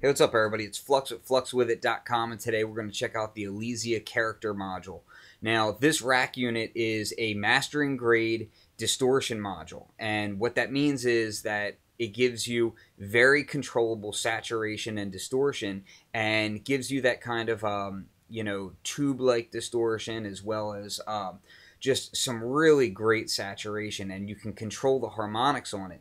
Hey, what's up, everybody? It's Flux at fluxwithit.com, and today we're going to check out the Elysia Karacter module. Now, this rack unit is a mastering grade distortion module, and what that means is that it gives you very controllable saturation and distortion, and gives you that kind of um, you know tube-like distortion as well as um, just some really great saturation, and you can control the harmonics on it.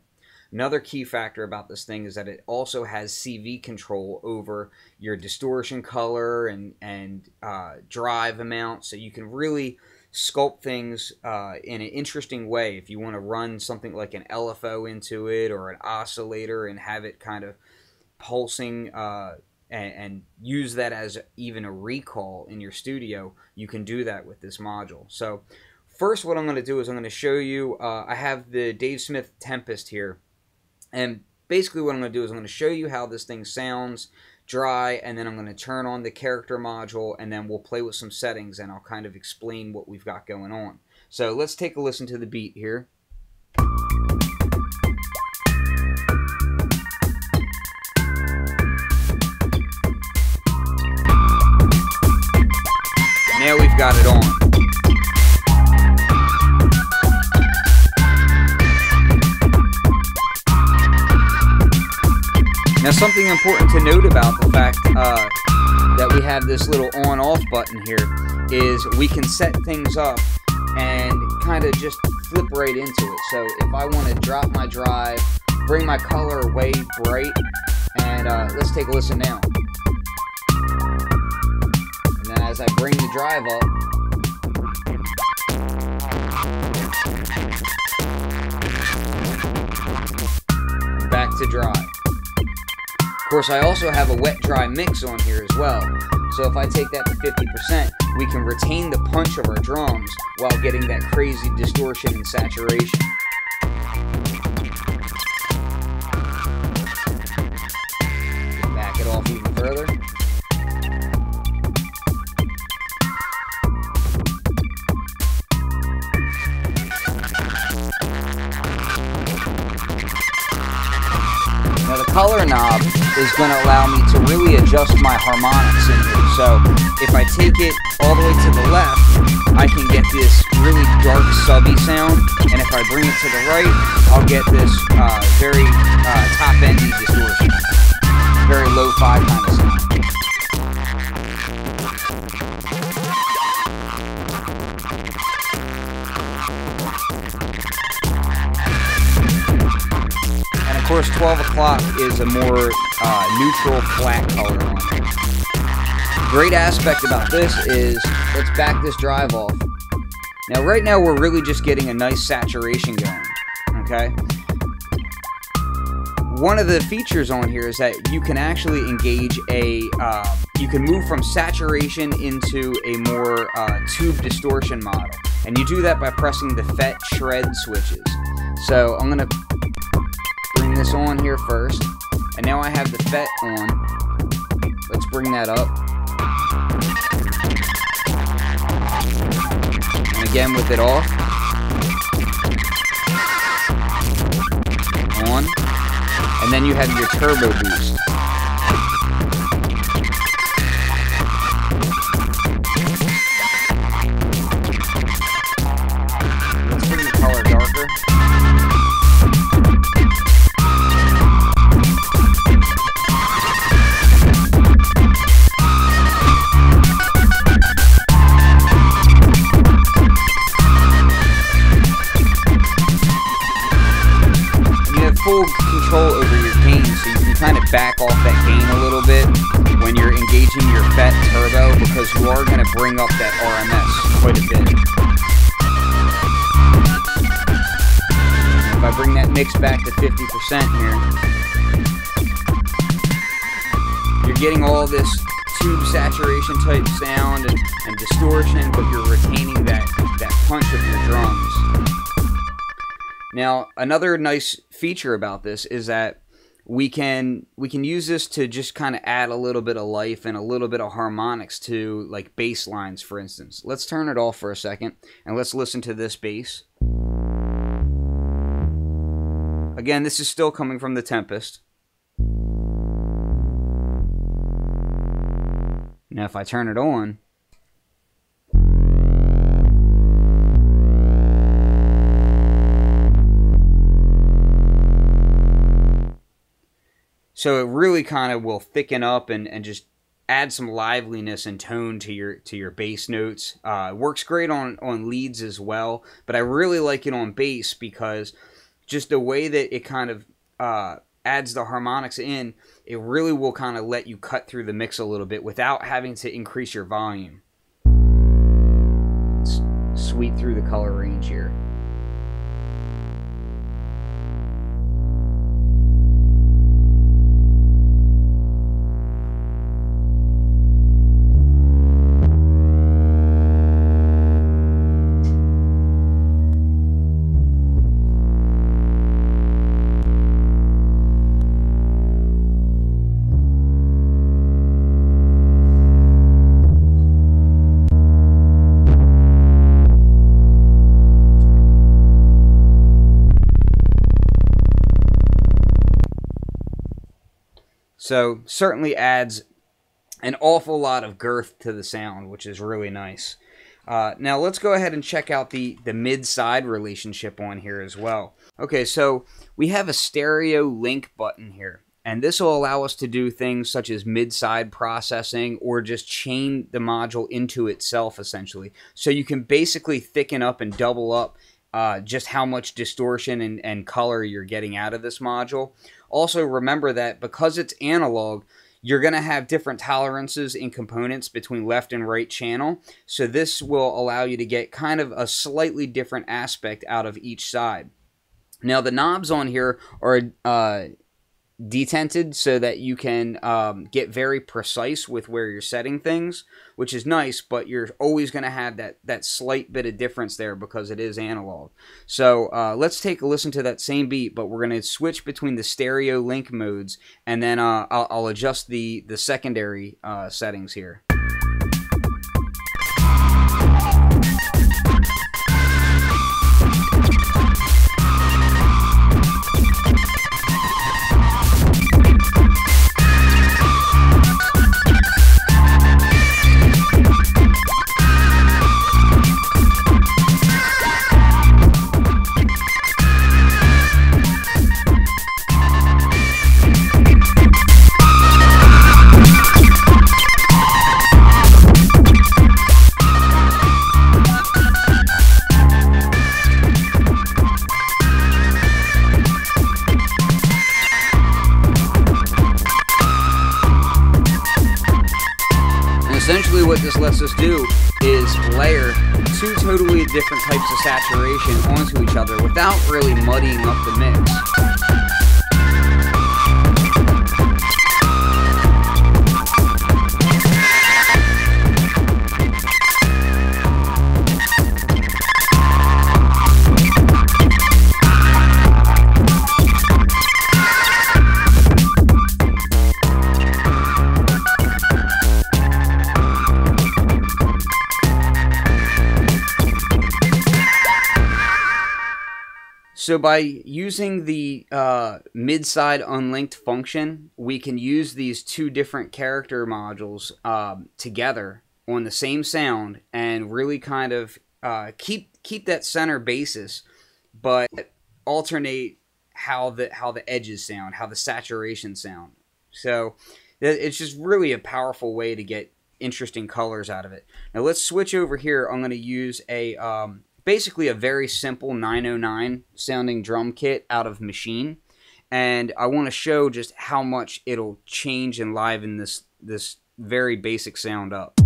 Another key factor about this thing is that it also has CV control over your distortion color and, and uh, drive amount, so you can really sculpt things uh, in an interesting way. If you want to run something like an LFO into it or an oscillator and have it kind of pulsing uh, and, use that as even a recall in your studio, you can do that with this module. So first what I'm going to do is I'm going to show you, uh, I have the Dave Smith Tempest here and basically what I'm going to do is I'm going to show you how this thing sounds dry and then I'm going to turn on the Karacter module and then we'll play with some settings and I'll kind of explain what we've got going on. So let's take a listen to the beat here. Now we've got it on. Something important to note about the fact uh, that we have this little on-off button here is we can set things up and kind of just flip right into it. So if I want to drop my drive, bring my color way bright, and uh, let's take a listen now. And then as I bring the drive up, back to dry. Of course, I also have a wet-dry mix on here as well. So if I take that to 50%, we can retain the punch of our drums while getting that crazy distortion and saturation. Going to allow me to really adjust my harmonics in here. So if I take it all the way to the left, I can get this really dark subby sound. And if I bring it to the right, I'll get this uh, very uh, top-endy distortion. Very lo-fi kind of sound. Course, 12 o'clock is a more uh, neutral, flat color Great aspect about this is, let's back this drive off. Now, right now, we're really just getting a nice saturation going, okay? One of the features on here is that you can actually engage a, uh, you can move from saturation into a more uh, tube distortion model. And you do that by pressing the FET shred switches. So I'm going to this on here first. And now I have the FET on. Let's bring that up. And again with it off. On. And then you have your turbo boost. Kind of back off that gain a little bit when you're engaging your FET turbo because you are going to bring up that RMS quite a bit. if I bring that mix back to 50% here, you're getting all this tube saturation type sound and, and distortion, but you're retaining that, that punch of your drums. Now, another nice feature about this is that we can we can use this to just kind of add a little bit of life and a little bit of harmonics to like bass lines for instance. Let's turn it off for a second and let's listen to this bass. Again this is still coming from the tempest. Now if i turn it on so it really kind of will thicken up and, and just add some liveliness and tone to your to your bass notes. Uh, works great on on leads as well, but I really like it on bass because just the way that it kind of uh, adds the harmonics in, it really will kind of let you cut through the mix a little bit without having to increase your volume. Sweep through the color range here. So certainly adds an awful lot of girth to the sound, which is really nice. Uh, now let's go ahead and check out the, the mid-side relationship on here as well. Okay, so we have a stereo link button here. And this will allow us to do things such as mid-side processing or just chain the module into itself essentially. So you can basically thicken up and double up uh, just how much distortion and, and color you're getting out of this module. Also, remember that because it's analog, you're going to have different tolerances in components between left and right channel. So this will allow you to get kind of a slightly different aspect out of each side. Now the knobs on here are uh, detented so that you can um, get very precise with where you're setting things, which is nice, but you're always going to have that, that slight bit of difference there because it is analog. So uh, let's take a listen to that same beat, but we're going to switch between the stereo link modes, and then uh, I'll, I'll, adjust the, the secondary uh, settings here. Different types of saturation onto each other without really muddying up the mix. So by using the uh, mid-side unlinked function, we can use these two different Karacter modules um, together on the same sound and really kind of uh, keep keep that center basis, but alternate how the how the edges sound, how the saturation sound. So it's just really a powerful way to get interesting colors out of it. Now let's switch over here. I'm going to use a um, basically a very simple 909 sounding drum kit out of Maschine. And I want to show just how much it'll change and liven this this very basic sound up.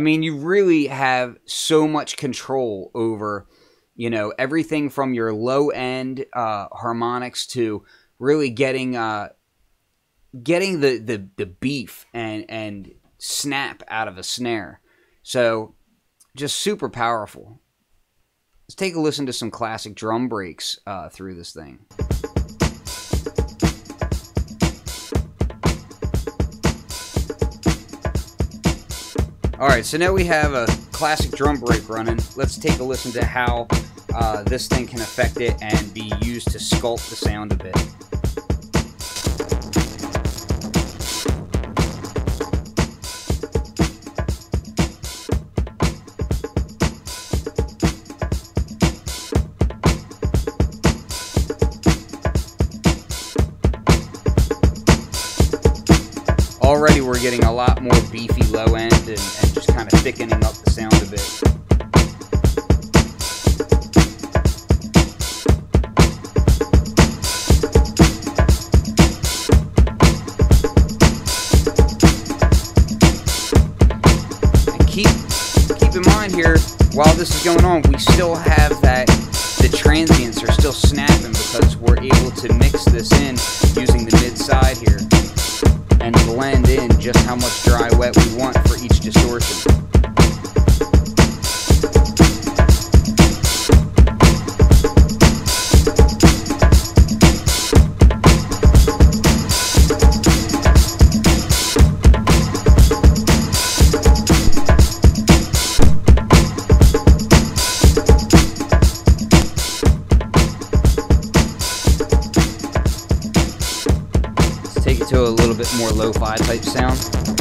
I mean, you really have so much control over, you know, everything from your low end uh, harmonics to really getting uh, getting the, the, the beef and, and snap out of a snare. So just super powerful. Let's take a listen to some classic drum breaks uh, through this thing. All right, so now we have a classic drum break running. Let's take a listen to how uh, this thing can affect it and be used to sculpt the sound a bit. We're getting a lot more beefy low end and, and just kind of thickening up the sound a bit. And keep keep in mind here, while this is going on, we still have that the transients are still snapping because we're able to mix this in using the mid side here and blend in just how much dry wet we want for each distortion. To a little bit more lo-fi type sound.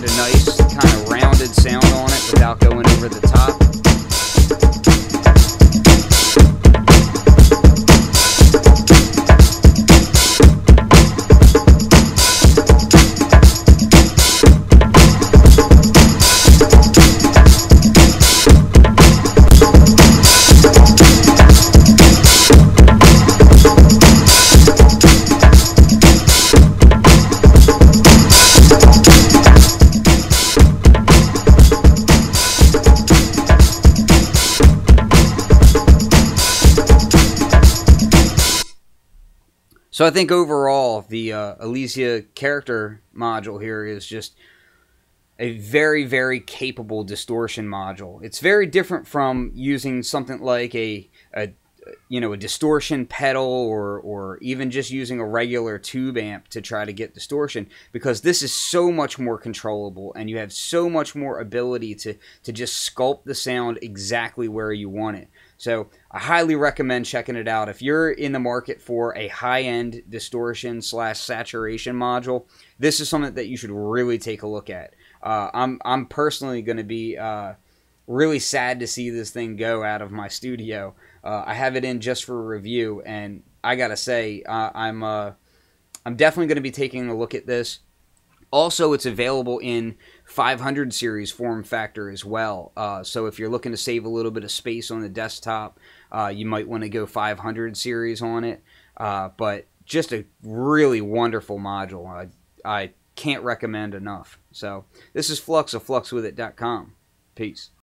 tonight. So I think overall, the uh, Elysia Karacter module here is just a very, very capable distortion module. It's very different from using something like a, a you know, a distortion pedal or, or even just using a regular tube amp to try to get distortion because this is so much more controllable and you have so much more ability to, to just sculpt the sound exactly where you want it. So I highly recommend checking it out. If you're in the market for a high-end distortion slash saturation module, this is something that you should really take a look at. Uh, I'm I'm personally going to be uh, really sad to see this thing go out of my studio. Uh, I have it in just for review, and I gotta say uh, I'm uh, I'm definitely going to be taking a look at this. Also, it's available in 500 series form factor as well. Uh, so if you're looking to save a little bit of space on the desktop, uh, you might want to go 500 series on it. Uh, but just a really wonderful module. I, I can't recommend enough. So this is Flux of fluxwithit.com. Peace.